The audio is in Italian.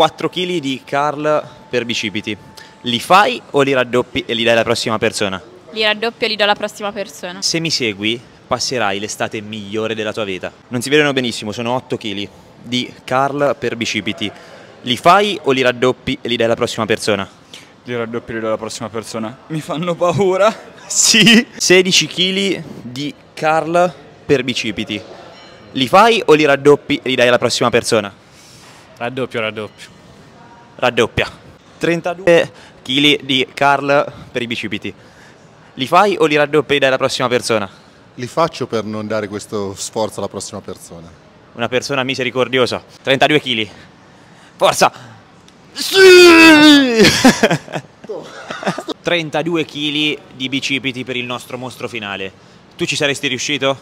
4 kg di Carl per bicipiti. Li fai o li raddoppi e li dai alla prossima persona? Li raddoppio e li do alla prossima persona. Se mi segui, passerai l'estate migliore della tua vita. Non si vedono benissimo, sono 8 kg di Carl per bicipiti. Li fai o li raddoppi e li dai alla prossima persona? Li raddoppi alla prossima persona. Mi fanno paura. Sì. 16 kg di Carl per bicipiti. Li fai o li raddoppi e li dai alla prossima persona? Raddoppio, raddoppio. Raddoppia. 32 kg di Carl per i bicipiti. Li fai o li raddoppi e li dai alla prossima persona? Li faccio per non dare questo sforzo alla prossima persona. Una persona misericordiosa. 32 kg. Forza! Sì! 32 kg di bicipiti per il nostro mostro finale. Tu ci saresti riuscito?